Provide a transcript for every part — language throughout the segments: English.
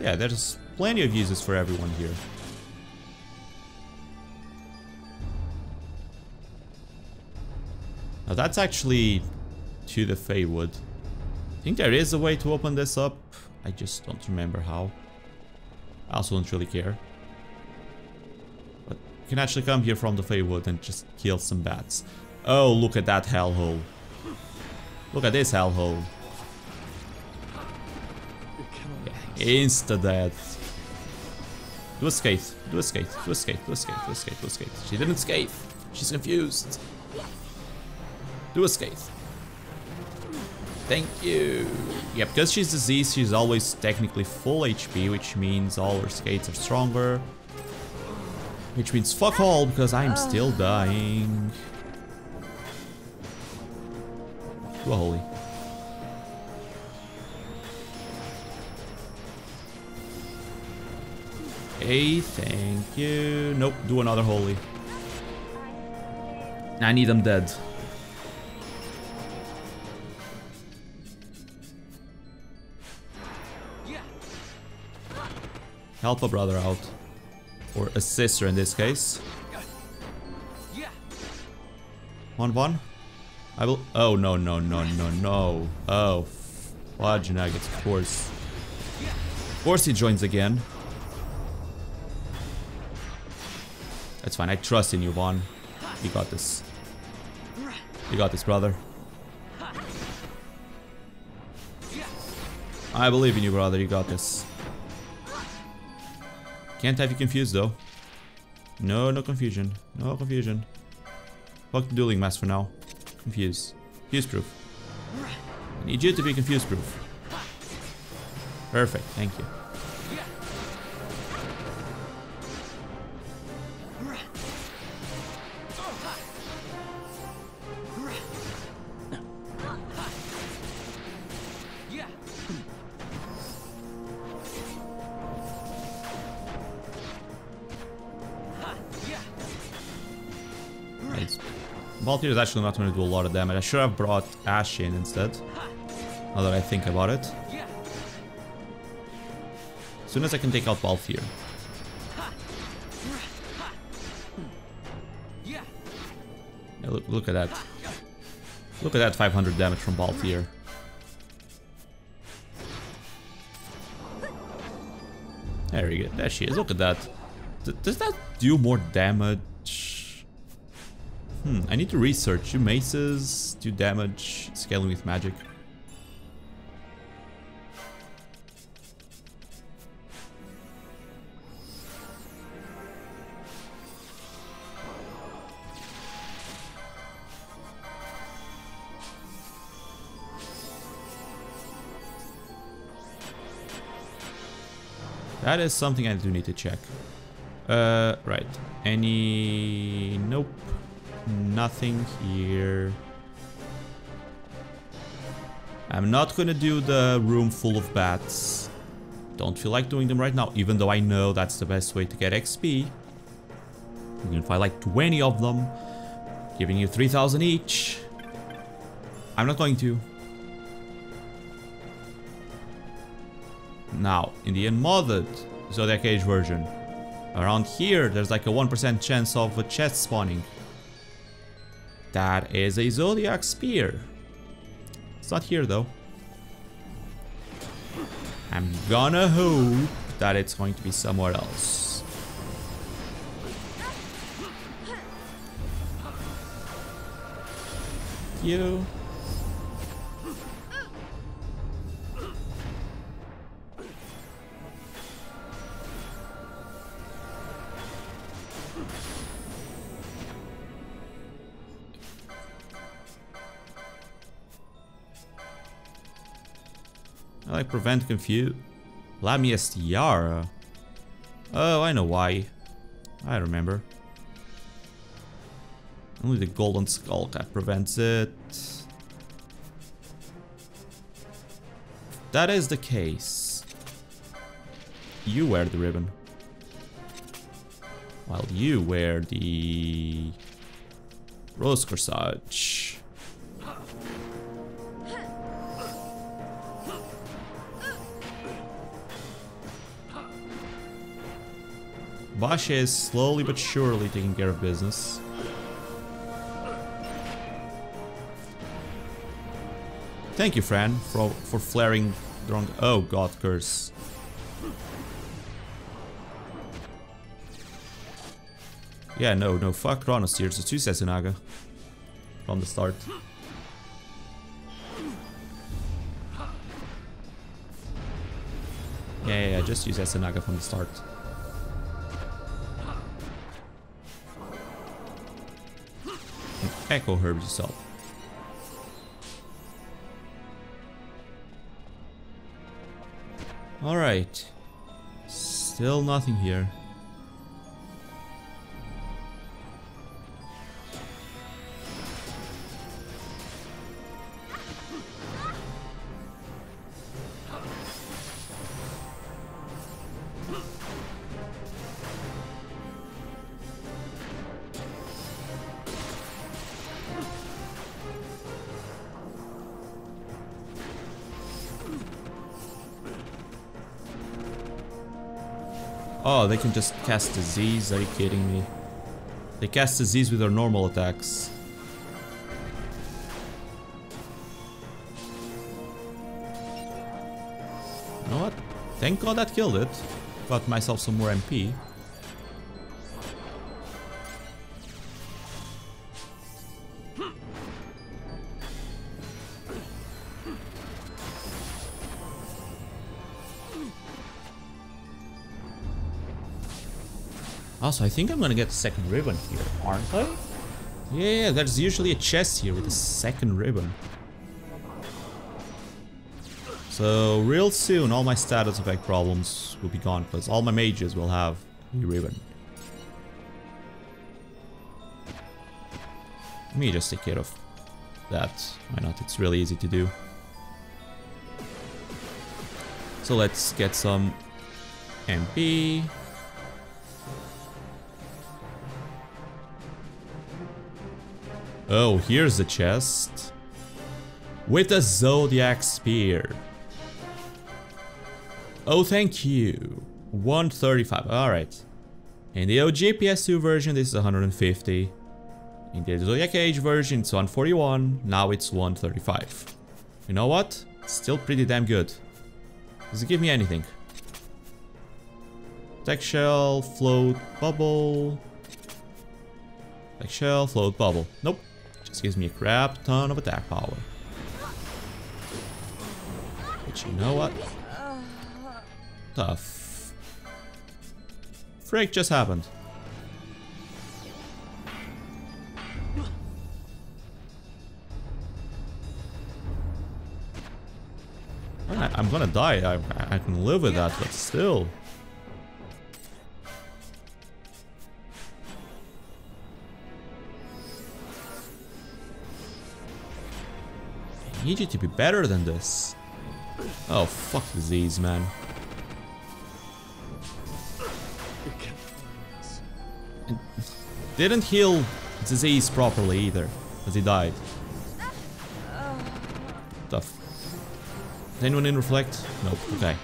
Yeah, there's plenty of uses for everyone here. Now that's actually to the Feywood. I think there is a way to open this up. I just don't remember how. I also don't really care. But you can actually come here from the Feywood and just kill some bats. Oh, look at that hellhole. Look at this hellhole. Insta death. Do a skate, do a skate, do a skate, do a skate, do a skate, do a skate. She didn't skate. She's confused. Do a skate. Thank you. Yeah, because she's diseased, she's always technically full HP, which means all her skates are stronger. Which means fuck all, because I'm still dying. Do a holy. Hey, thank you. Nope, do another holy. I need them dead. Help a brother out. Or a sister in this case. One one. I will. Oh no no no no no. Oh, fudge nuggets. Of course. Of course he joins again. That's fine. I trust in you, Vaan. You got this. You got this, brother. I believe in you, brother. You got this. Can't have you confused, though. No, no confusion. No confusion. Fuck the dueling mask for now. Confuse. Confuse proof. I need you to be confused proof. Perfect. Thank you. Valkyrie is actually not going to do a lot of damage. I should have brought Ash in instead. Now that I think about it. As soon as I can take out Balthier. Yeah, look, look at that. Look at that 500 damage from Balthier. There we go. There she is. Look at that. Does that do more damage? Hmm, I need to research. Do maces do damage scaling with magic? That is something I do need to check. Uh, right. Any... Nope. Nothing here. I'm not gonna do the room full of bats. Don't feel like doing them right now, even though I know that's the best way to get XP. You can find like 20 of them, giving you 3,000 each. I'm not going to. Now, in the unmodded Zodiac Age version, around here there's like a 1% chance of a chest spawning. That is a Zodiac Spear. It's not here though. I'm gonna hope that it's going to be somewhere else. You. Prevent confuse. Lamia's tiara. Oh, I know why. I remember. Only the golden skull cap prevents it. That is the case. You wear the ribbon. While you wear the rose corsage. Basha is slowly but surely taking care of business. Thank you, Fran, for, for flaring drunk. Oh, God, curse. Yeah, no, no, fuck Chronos Tears. It's two Sesunaga. From the start. Yeah, yeah, yeah, just use Esunaga from the start. Echo herb yourself. Alright. Still nothing here. They can just cast disease, are you kidding me? They cast disease with their normal attacks. You know what? Thank god that killed it. Got myself some more MP. Also, I think I'm gonna get the second ribbon here, aren't I? Yeah, there's usually a chest here with a second ribbon. So, real soon, all my status effect problems will be gone, because all my mages will have a ribbon. Let me just take care of that. Why not? It's really easy to do. So let's get some MP. Oh, here's a chest. With a Zodiac Spear. Oh, thank you. 135, alright. In the OG PS2 version, this is 150. In the Zodiac Age version, it's 141. Now it's 135. You know what? Still pretty damn good. Does it give me anything? Tech shell, float, bubble. Tech shell, float, bubble. Nope. Just gives me a crap ton of attack power. But you know what? Tough. Freak just happened. I, am gonna die. I, I can live with that, but still. Need you to be better than this. Oh, fuck disease, man. didn't heal disease properly either, as he died. Tough. Is anyone in reflect? Nope, okay.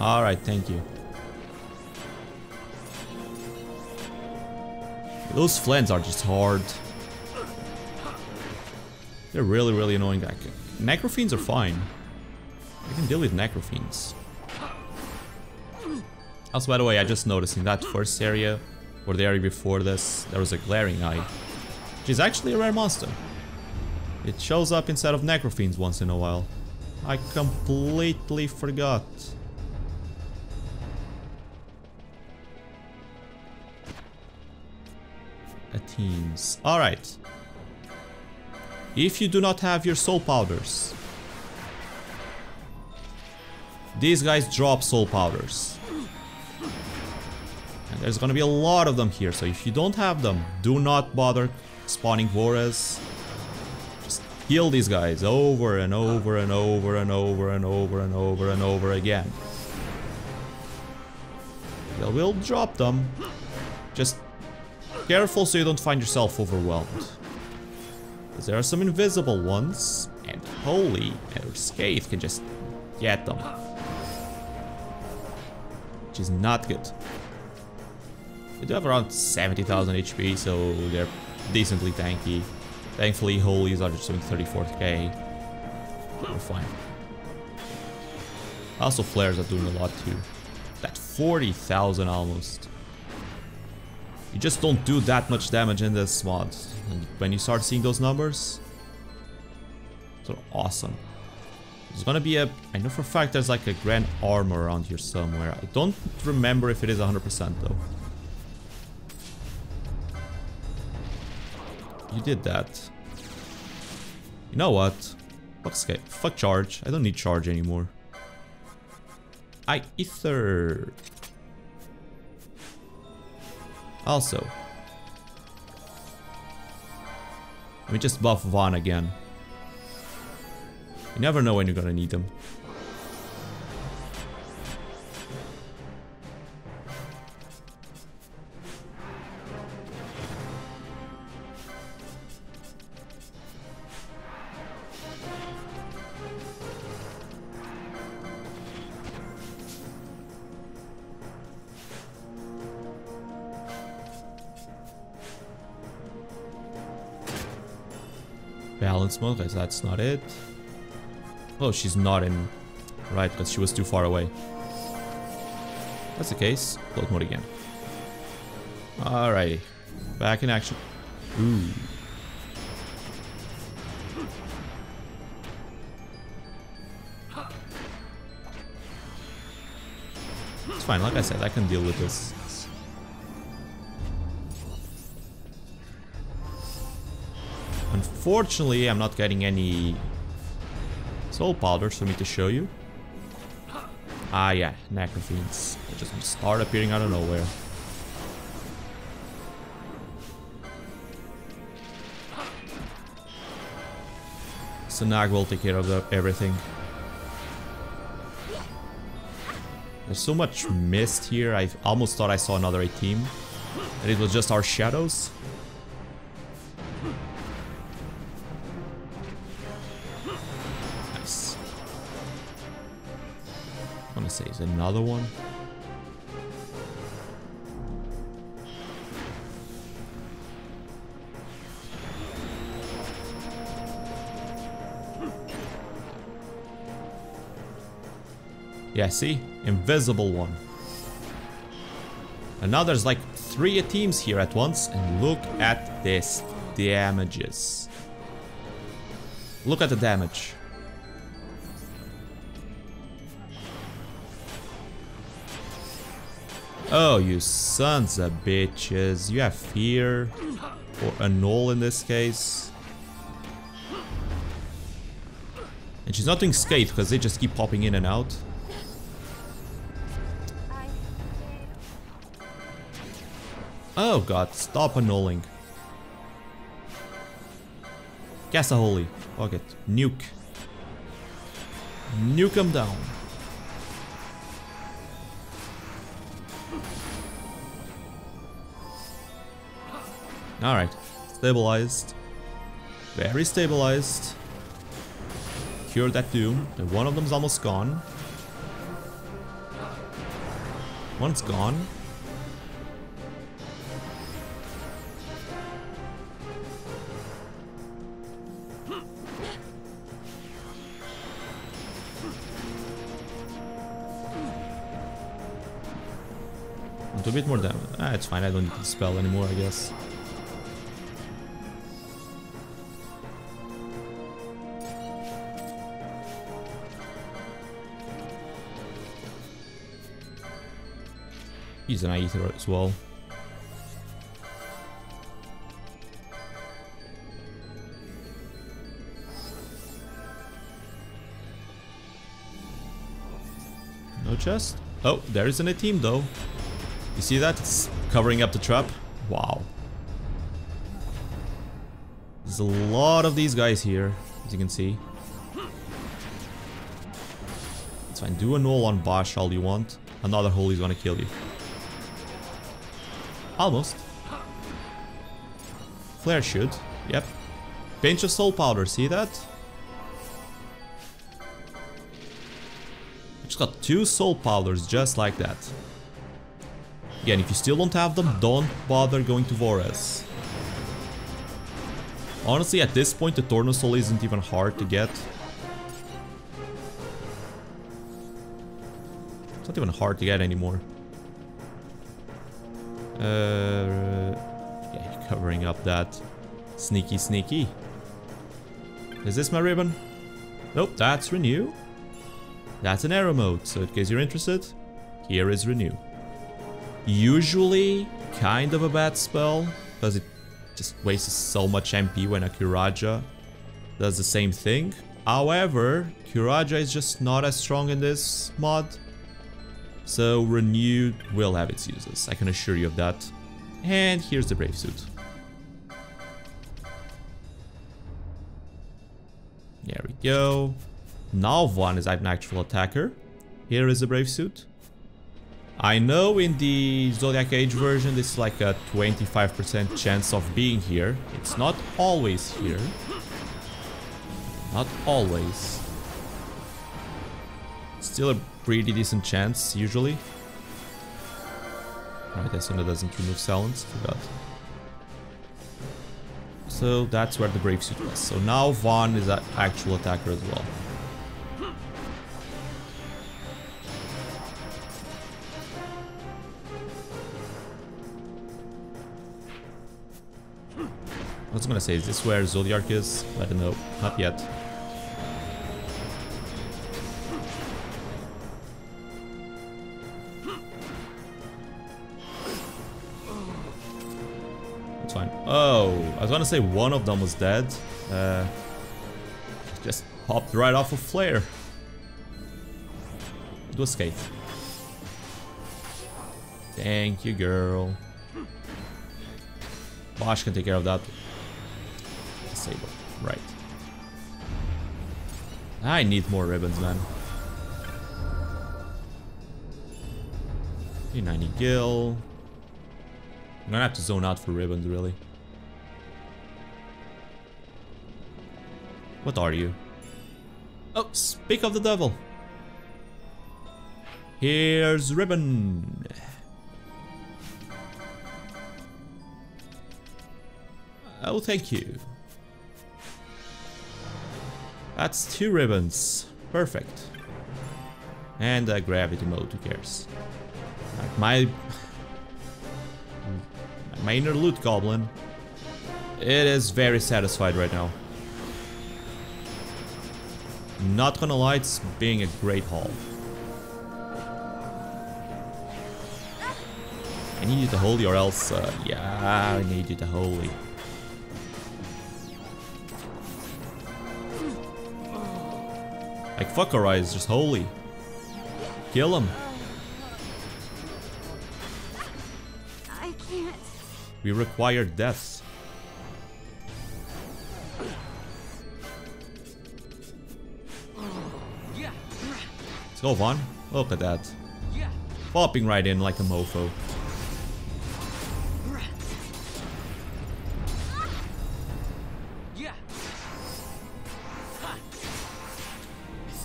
Alright, thank you. Those flens are just hard. They're really, really annoying. Necrofiends are fine. I can deal with Necrofiends. Also, by the way, I just noticed in that first area, or the area before this, there was a glaring eye. Which is actually a rare monster. It shows up instead of Necrofiends once in a while. I completely forgot. Teams. Alright. If you do not have your soul powders, these guys drop soul powders. And there's gonna be a lot of them here, so if you don't have them, do not bother spawning Vores kill these guys over and over and over and over and over and over and over again. They will drop them. Just careful so you don't find yourself overwhelmed. Because there are some invisible ones, and Holy or Scathe can just get them. Which is not good. They do have around 70,000 HP, so they're decently tanky. Thankfully, Holies are just doing 34k. We're fine. Also, Flares are doing a lot too. That 40,000 almost. You just don't do that much damage in this mod. And when you start seeing those numbers, they're awesome. There's gonna be a... I know for a fact there's like a grand armor around here somewhere. I don't remember if it is 100% though. You did that. You know what? Fuck escape. Fuck charge. I don't need charge anymore. I ether. Also. Let me just buff Vaan again. You never know when you're gonna need them. Balance mode, guys, that's not it. Oh, she's not in... Right, because she was too far away. That's the case. Float mode again. Alrighty. Back in action. Ooh. It's fine, like I said, I can deal with this. Unfortunately, I'm not getting any soul powders for me to show you. Ah, yeah, Necrofiends. They just start appearing out of nowhere. So Nag will take care of the, everything. There's so much mist here, I almost thought I saw another team. And it was just our shadows. Yeah, see? Invisible one. And now there's like three teams here at once. And look at this damages. Look at the damage. Oh, you sons of bitches. You have fear. Or a null in this case. And she's not doing skate because they just keep popping in and out. Oh god, stop annulling. Holy. Fuck it. Nuke. Nuke them down. Alright. Stabilized. Very stabilized. Cure that doom. One of them's almost gone. One's gone. A bit more damage. Ah, it's fine, I don't need to spell anymore, I guess. Use an Aether as well. No chest? Oh, there isn't a team though. You see that? It's covering up the trap. Wow. There's a lot of these guys here, as you can see. It's fine. Do a null on Basch all you want. Another holy is gonna kill you. Almost. Flare shoot. Yep. Pinch of soul powder, see that? Just got two soul powders just like that. Again, if you still don't have them, don't bother going to Vores. Honestly, at this point, the Tornasol isn't even hard to get. It's not even hard to get anymore. Uh, yeah, covering up that sneaky sneaky. Is this my ribbon? Nope, that's Renew. That's an arrow mode, so in case you're interested, here is Renew. Usually kind of a bad spell, because it just wastes so much MP when a Curaja does the same thing. However, Curaja is just not as strong in this mod, so Renewed will have its uses, I can assure you of that. And here's the Brave Suit. There we go. Now Vaan is an actual attacker. Here is the Brave Suit. I know in the Zodiac Age version this is like a 25% chance of being here. It's not always here. Not always. Still a pretty decent chance, usually. Right, Esuna doesn't remove silence, forgot. So that's where the Brave Suit was. So now Vaan is an actual attacker as well. I was gonna say, is this where Zodiark is? I don't know. Not yet. That's fine. Oh, I was gonna say one of them was dead. Uh, just popped right off a of flare. It was Skate. Thank you, girl. Basch can take care of that I need more ribbons, man. P90 Gil. I'm gonna have to zone out for ribbons, really. What are you? Oh, speak of the devil. Here's ribbon. Oh, thank you. That's two ribbons. Perfect. And a gravity mode, who cares? Like my... My inner loot goblin. It is very satisfied right now. Not gonna lie, it's being a great haul. I need you to holy or else, uh, yeah, I need you to holy. Like, fuck our eyes, just holy. Kill him. I can't. We require deaths. Let's go, Vaan. Look at that. Popping right in like a mofo.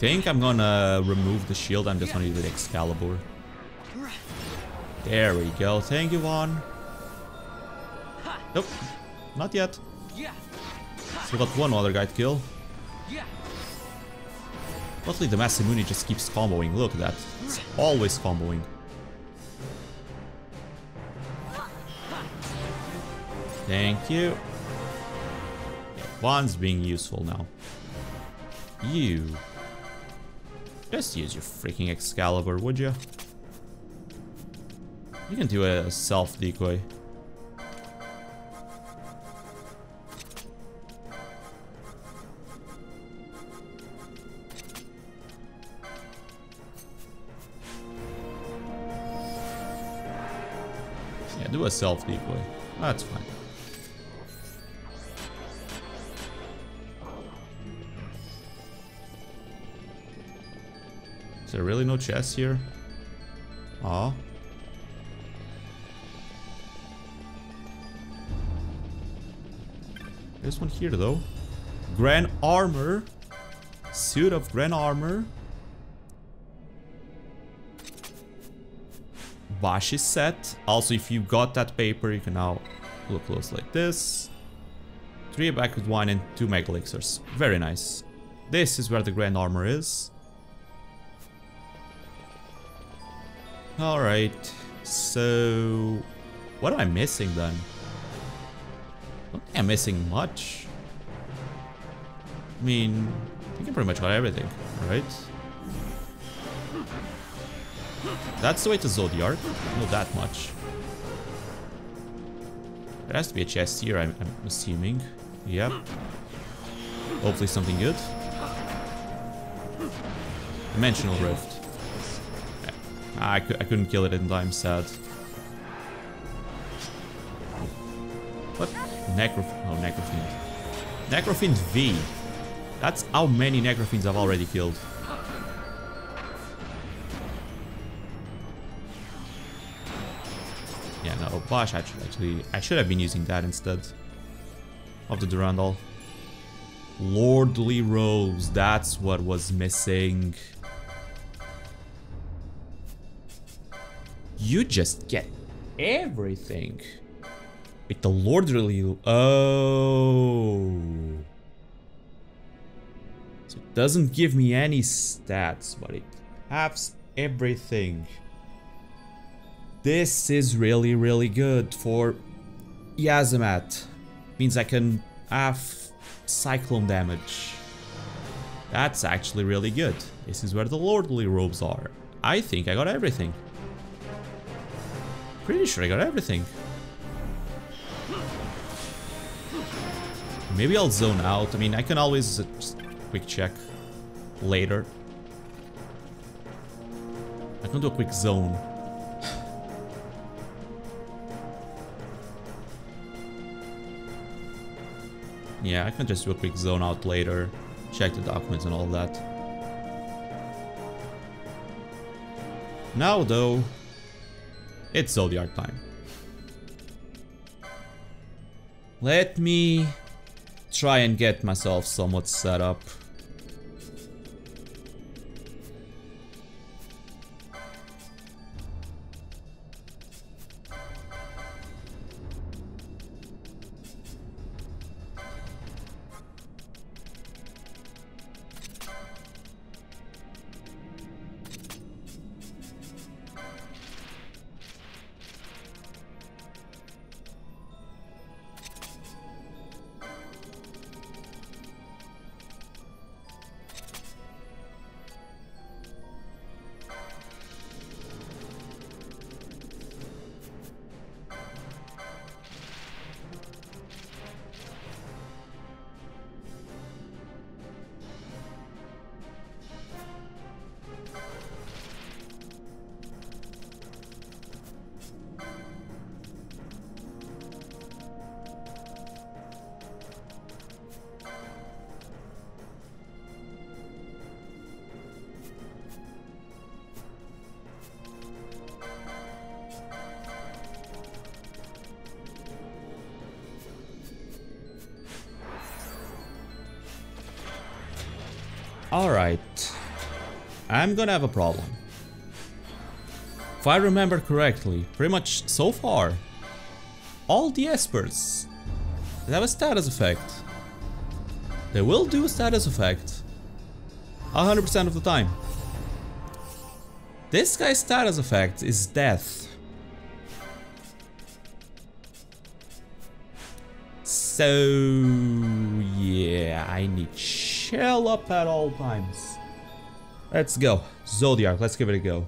Think I'm gonna remove the shield. I'm just gonna use the Excalibur. There we go. Thank you, Vaan. Nope. Not yet. Still got one other guy to kill. Luckily the Masamune just keeps comboing. Look at that. It's always comboing. Thank you. Yeah, being useful now. You just use your freaking Excalibur, would you? You can do a self decoy. Yeah, do a self decoy. That's fine. there really no chests here? Aw. There's one here though. Grand armor. Suit of grand armor. Bashi set. Also, if you got that paper, you can now look close like this. Three backward wine and two mega. Very nice. This is where the grand armor is. Alright, so... What am I missing then? I don't think I'm missing much. I mean, I think I pretty much got everything, right? That's the way to Zodiark, not that much. There has to be a chest here, I'm, I'm assuming. Yep. Hopefully something good. Dimensional Rift. Ah, I, I couldn't kill it in time, sad. What? Necro... Oh, Necrofiend. Necrofiend V. That's how many Necrofiends I've already killed. Yeah, no, Basch actually, actually... I should have been using that instead. Of the Durandal. Lordly Robes, that's what was missing. You just get everything. With the Lordly... Oh... So it doesn't give me any stats, but it has everything. This is really, really good for Yiazmat. Means I can have cyclone damage. That's actually really good. This is where the Lordly Robes are. I think I got everything. Pretty sure I got everything. Maybe I'll zone out. I mean, I can always just quick check later. I can do a quick zone. yeah, I can just do a quick zone out later. Check the documents and all that. Now though, it's Zodiark time. Let me try and get myself somewhat set up. Alright. I'm gonna have a problem. If I remember correctly, pretty much so far, all the Espers have a status effect. They will do a status effect 100% of the time. This guy's status effect is death. So yeah, I need shell up at all times. Let's go. Zodiark, let's give it a go.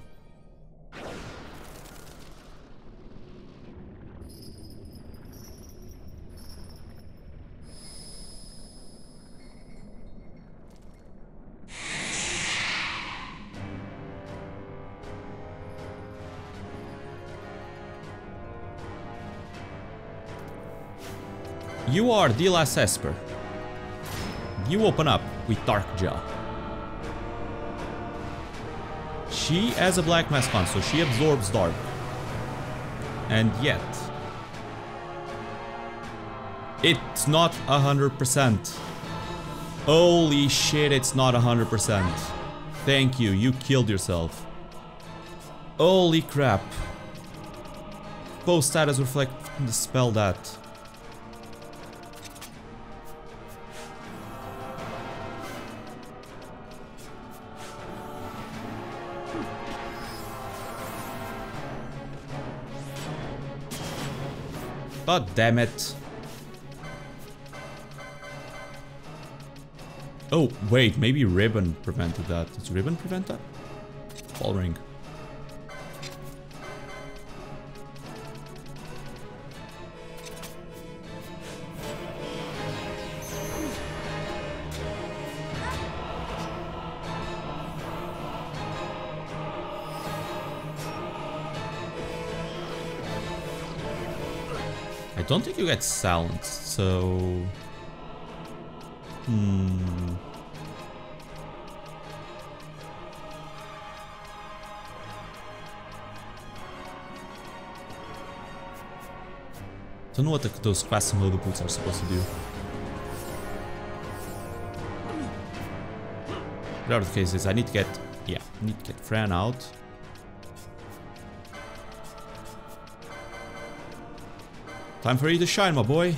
You are the Esper. You open up with Dark Gel. She has a black mask on, so she absorbs dark. And yet... It's not 100%. Holy shit, it's not 100%. Thank you, you killed yourself. Holy crap. Both status reflect dispel that. God damn it. Oh, wait, maybe Ribbon prevented that. Does Ribbon prevent that? Ball ring. Don't think you get silenced, so... Hmm... Don't know what the, those Quasimodo boots are supposed to do. Whatever the case is, I need to get... Yeah, need to get Fran out. Time for you to shine, my boy.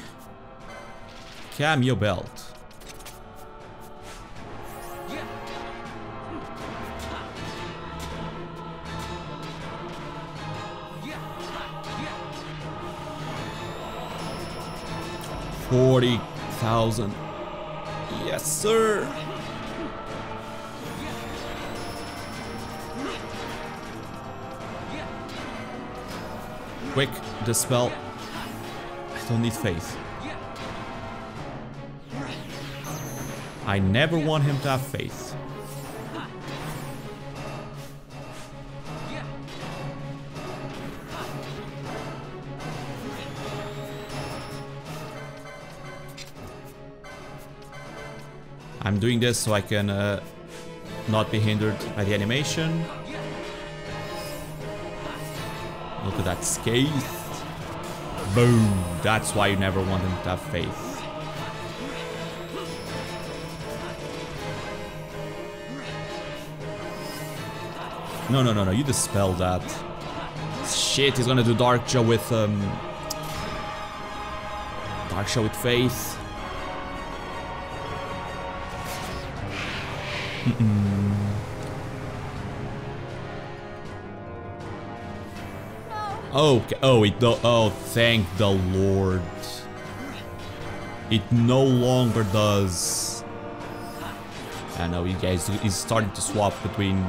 Cam your belt. Forty thousand. Yes, sir. Quick, dispel. Don't need faith. I never want him to have faith. I'm doing this so I can uh, not be hindered by the animation. Look at that scathe. Boom. That's why you never want him to have faith. No, no, no, no. You dispel that. Shit, he's gonna do Darkja with, um... Darkja with Faith. Mm -mm. Oh, oh, it oh, thank the Lord. It no longer does. I know you guys is starting to swap between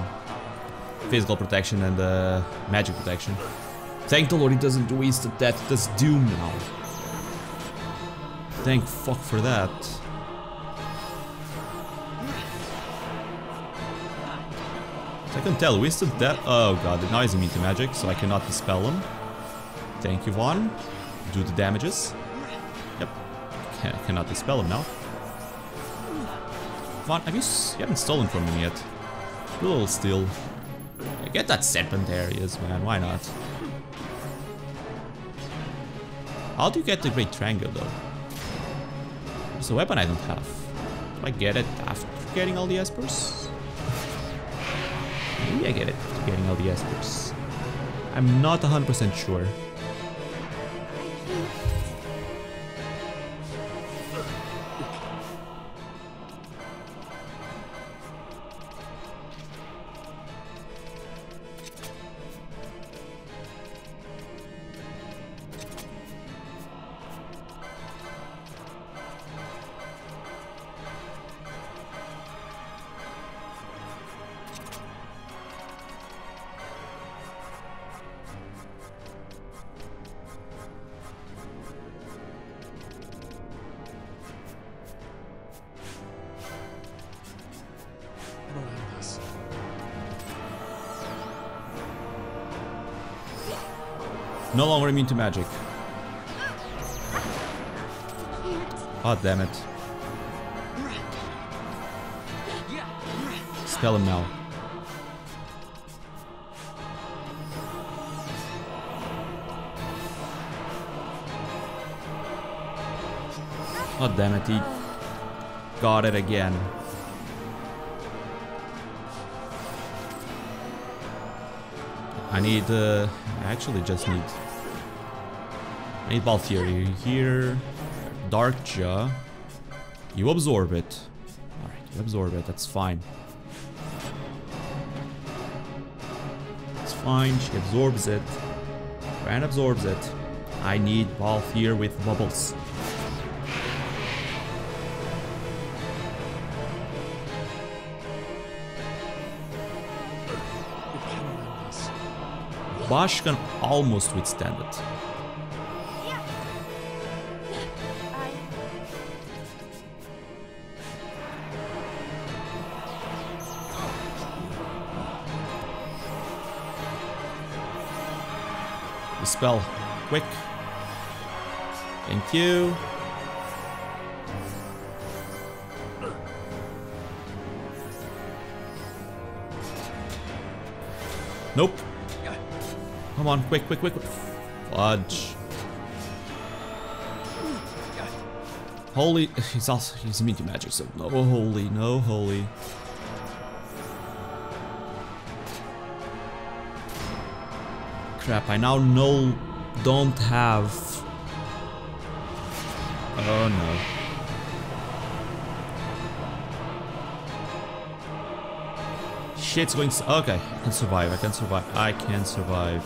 physical protection and uh, magic protection. Thank the Lord it doesn't do instant death, it does doom now. Thank fuck for that. I can tell, instant death. Oh god, now he's immune to magic, so I cannot dispel him. Thank you, Vaan. Do the damages. Yep. Can cannot dispel him now. Vaan, have you, you haven't stolen from him yet. A little steal. Get that Serpentarius, man. Why not? How do you get the Great Trango, though? It's a weapon I don't have. Do I get it after getting all the Espers? I get it getting all the Espers. I'm not 100% sure. No longer immune to magic. God damn it. Spell him now. God damn it, he got it again. I need, uh, I actually just need, Need Balthier here, Darkja, you absorb it, alright, you absorb it, that's fine. It's fine, she absorbs it, Ran absorbs it. I need Balthier with bubbles. Basch can almost withstand it. Spell. Quick. Thank you. Nope. Come on, quick, quick, quick. Fudge. Holy, he's also, he's immune to magic, so no holy, no holy. I now know, don't have... Oh no. Shit's going... Okay, I can survive, I can survive, I can survive.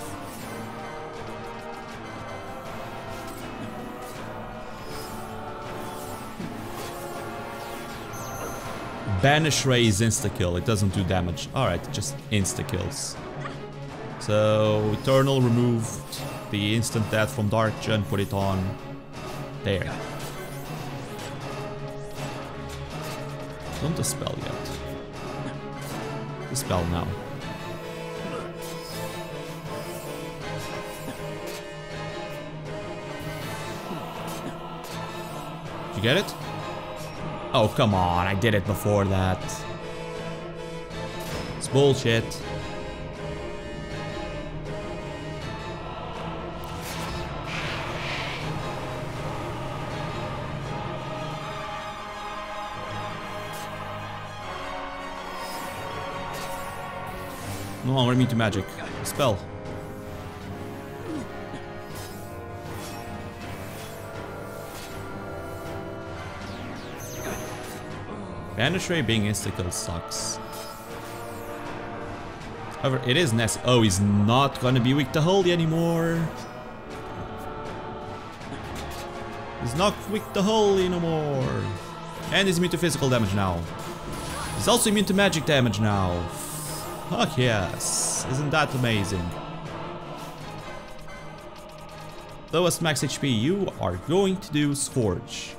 Banish Ray is insta-kill, it doesn't do damage. Alright, just insta-kills. So, Eternal removed the instant death from Darkja and put it on there. Don't dispel yet. Dispel now. You get it? Oh, come on, I did it before that. It's bullshit. No longer immune to magic. Spell. Banish Ray being insta-kill sucks. However, it is Ness. Oh, he's not gonna be weak to Holy anymore. He's not weak to Holy no more. And he's immune to physical damage now. He's also immune to magic damage now. Fuck yes. Isn't that amazing? Lowest max HP, you are going to do Scourge.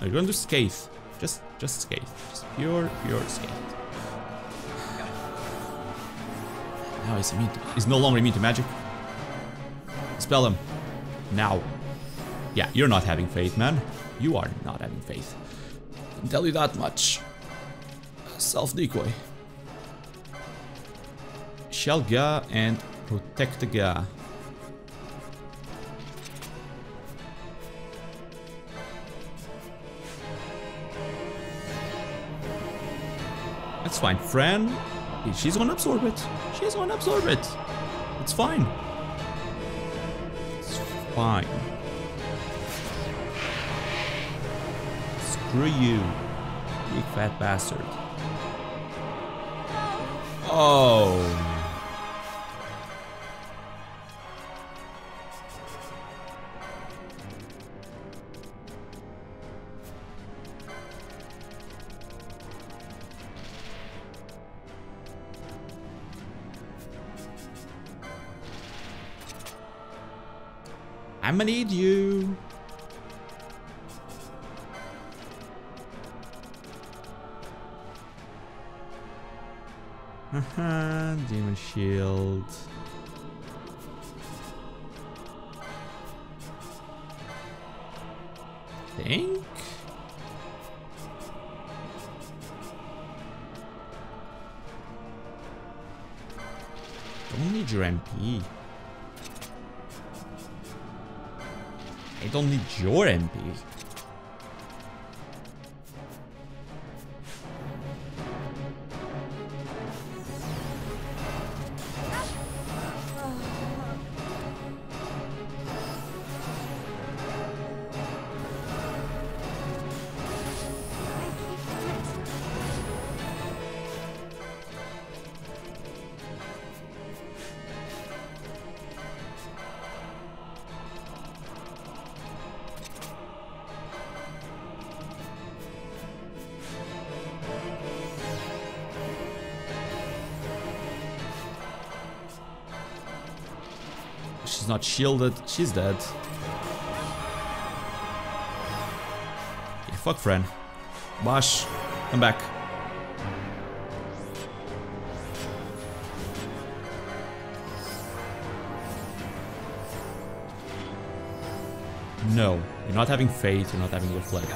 No, you're going to Scathe. Just, just Scathe. Just pure, pure Scathe. Now he's immune to, he's no longer immune to magic. Spell him. Now. Yeah, you're not having faith, man. You are not having faith. I can tell you that much. Self-decoy. Shelga and Protectaga. That's fine. Fran, she's gonna absorb it. She's gonna absorb it. It's fine. It's fine. Screw you, big fat bastard. Oh. I'ma need you. Haha, demon shield. I don't need your MP. Not shielded. She's dead. Yeah, fuck friend. Basch, come back. No, you're not having faith, you're not having reflect.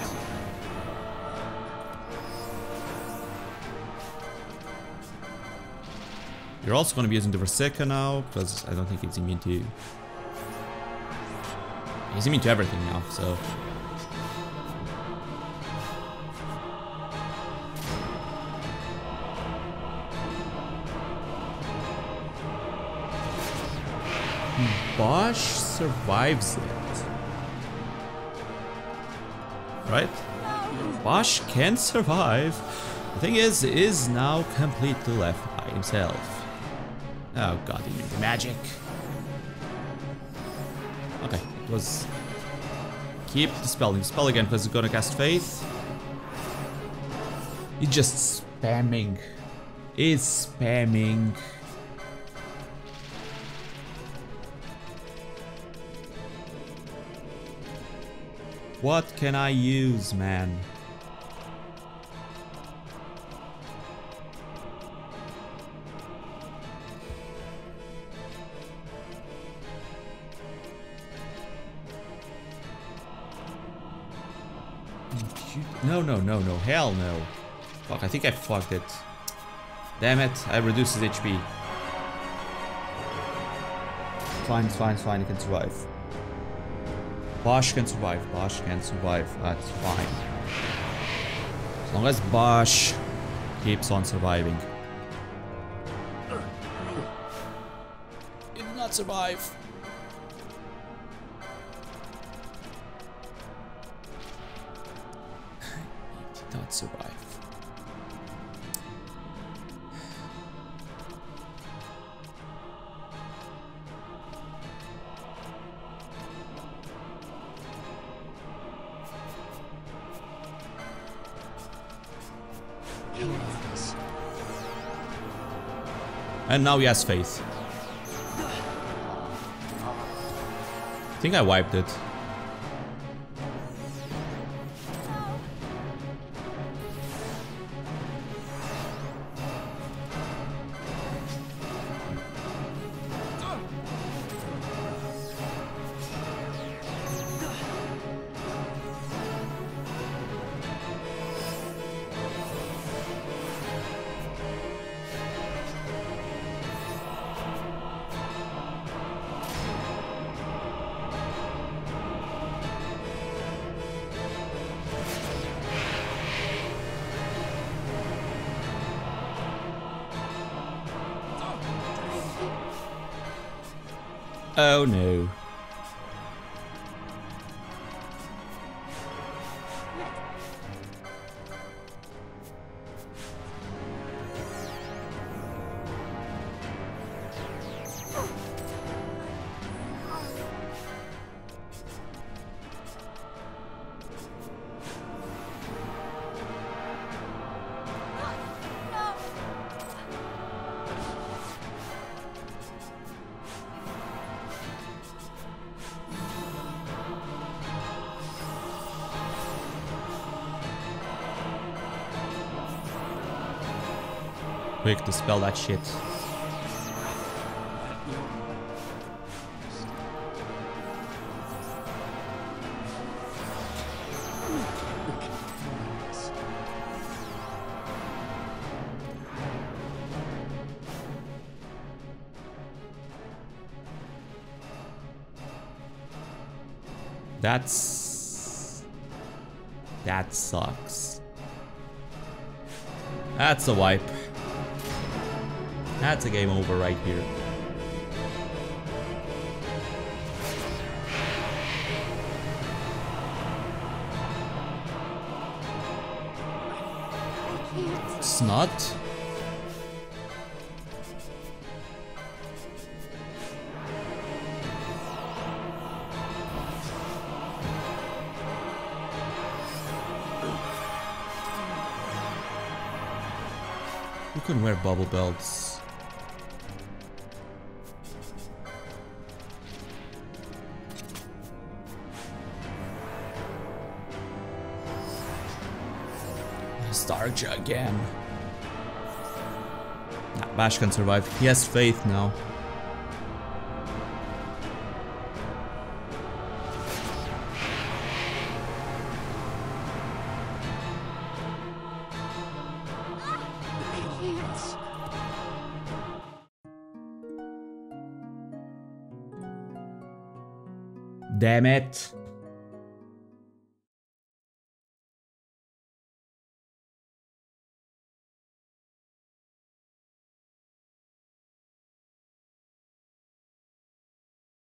You're also going to be using the Berserker now, because I don't think it's immune to... He's immune to everything now, so... Basch survives it. Right? Basch can survive. The thing is, is now completely left by himself. Oh god, he the magic. Was... Keep dispelling. Spell again, because he's gonna cast Faith. He's just spamming. He's spamming. What can I use, man? No, no, no. Hell no. Fuck, I think I fucked it. Damn it, I reduced his HP. Fine, fine, fine, he can survive. Basch can survive, Basch can survive, that's fine. As long as Basch keeps on surviving. He did not survive. Survive. And now he has faith. I think I wiped it. Oh no. Quick to spell that shit. That's... That sucks. That's a wipe. That's a game over right here. Snot? Who can wear bubble belts? Again. Nah, Basch can survive. He has faith now. Damn it.